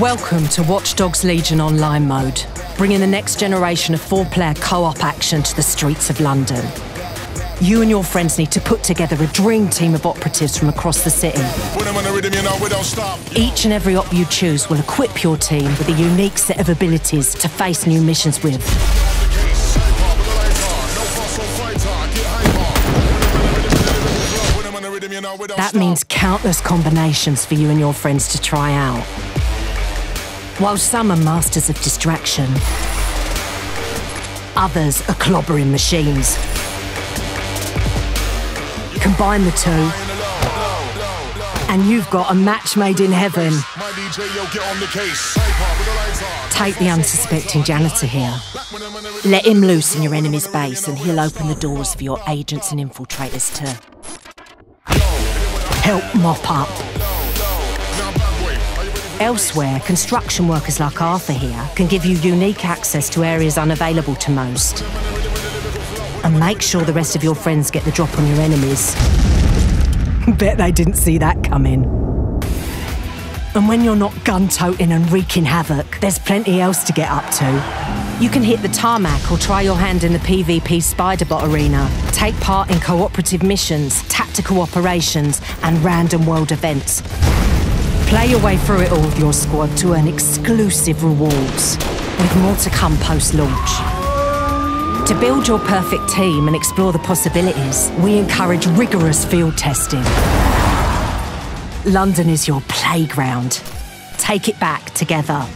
Welcome to Watch Dogs Legion Online mode, bringing the next generation of four player co op action to the streets of London. You and your friends need to put together a dream team of operatives from across the city. Each and every op you choose will equip your team with a unique set of abilities to face new missions with. That means countless combinations for you and your friends to try out. While some are masters of distraction, others are clobbering machines. Combine the two, and you've got a match made in heaven. Take the unsuspecting janitor here. Let him loose in your enemy's base, and he'll open the doors for your agents and infiltrators to help mop up. Elsewhere, construction workers like Arthur here can give you unique access to areas unavailable to most. And make sure the rest of your friends get the drop on your enemies. Bet they didn't see that coming. And when you're not gun toting and wreaking havoc, there's plenty else to get up to. You can hit the tarmac or try your hand in the PvP Spiderbot arena. Take part in cooperative missions, tactical operations, and random world events. Play your way through it all with your squad to earn exclusive rewards, with more to come post-launch. To build your perfect team and explore the possibilities, we encourage rigorous field testing. London is your playground. Take it back together.